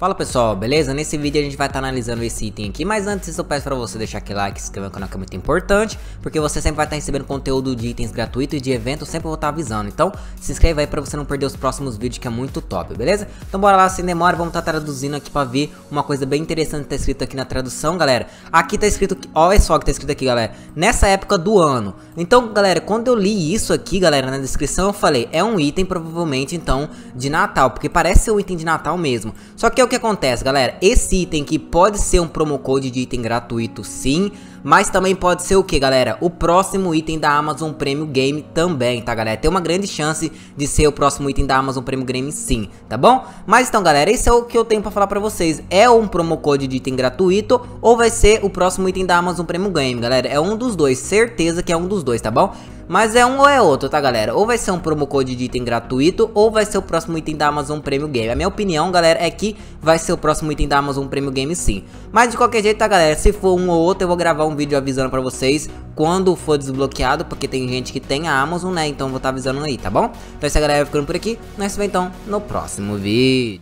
Fala pessoal, beleza? Nesse vídeo a gente vai estar tá analisando esse item aqui, mas antes eu peço para você deixar aquele like, se inscrever no canal que é muito importante, porque você sempre vai estar tá recebendo conteúdo de itens gratuitos e de eventos, sempre vou estar tá avisando. Então se inscreva aí para você não perder os próximos vídeos que é muito top, beleza? Então bora lá, sem demora, vamos estar tá traduzindo aqui para ver uma coisa bem interessante que tá escrito aqui na tradução, galera. Aqui tá escrito, olha só o que tá escrito aqui, galera, nessa época do ano. Então, galera, quando eu li isso aqui, galera, na descrição eu falei, é um item provavelmente então de Natal, porque parece ser um item de Natal mesmo. Só que é o que acontece, galera? Esse item aqui pode ser um promo code de item gratuito, sim. Mas também pode ser o que, galera? O próximo item da Amazon Premium Game também, tá, galera? Tem uma grande chance de ser o próximo item da Amazon Premium Game, sim, tá bom? Mas então, galera, esse é o que eu tenho pra falar pra vocês. É um promo code de item gratuito ou vai ser o próximo item da Amazon Premium Game, galera? É um dos dois, certeza que é um dos dois, tá bom? Mas é um ou é outro, tá galera? Ou vai ser um promo code de item gratuito ou vai ser o próximo item da Amazon Premium Game. A minha opinião, galera, é que vai ser o próximo item da Amazon Premium Game sim. Mas de qualquer jeito, tá galera? Se for um ou outro, eu vou gravar um vídeo avisando pra vocês quando for desbloqueado, porque tem gente que tem a Amazon, né? Então vou estar tá avisando aí, tá bom? Então essa galera vai ficando por aqui. Nós se vemos então no próximo vídeo.